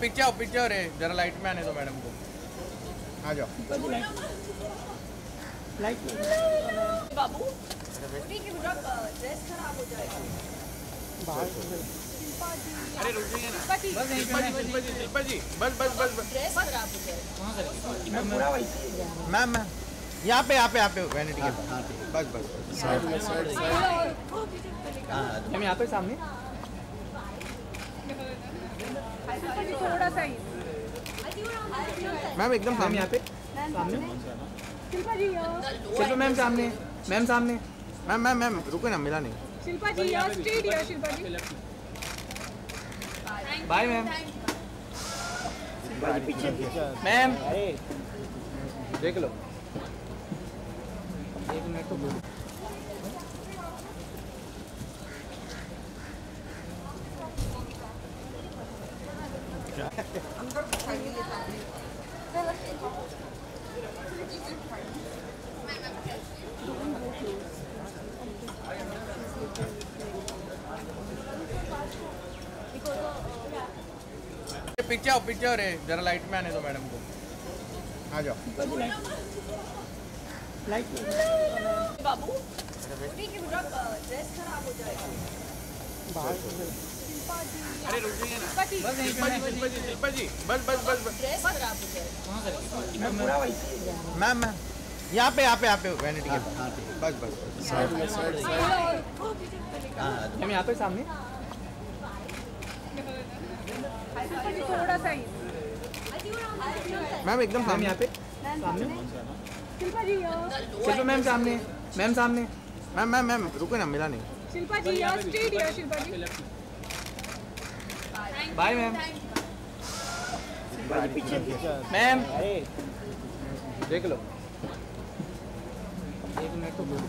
पीछे आओ पीछे हो रे। जरा लाइट में आने दो मैडम को। आ जाओ। बाबू ड्रेस खराब हो जाएगा अरे रुक जाइए ना पति शिल्पा जी शिल्पा जी शिल्पा जी बस बस बस। बस ड्रेस खराब हो जाएगा मैम मैम यहाँ पे यहाँ पे यहाँ पे वैनिटी के बस बस हम यहाँ पे सामने? थोड़ा सा ही। मैम एकदम सामने। यहाँ पे। सामने? शिल्पा जी मैम सामने। मैम सामने। मैम मैम मैम रुको ना मिला नहीं। Shilpa ji straight here Shilpa ji. Bye ma'am ma'am देख लो। एक मिनट तो पीछे आओ पीछे हो। रे जरा लाइट में आने दो मैडम को। आ जाओ। बाबू उन्हीं की ड्रेस खराब हो जाएगा। अरे रुक जाइए ना। पति शिल्पा जी शिल्पा जी शिल्पा जी बस बस बस बस। हो मैम मैम यहाँ पे यहाँ पे यहाँ पे वैनिटी के बस बस। बस हम यहाँ पे सामने। थोड़ा सा मैम एकदम सामने। यहाँ पे। सामने। शिल्पा मैम सामने। मैम सामने। मैम मैम मैम रुको ना मिला नहीं। Shilpa ji Shilpa ji bye ma'am ma'am देख लो। एक मिनट तो बोलो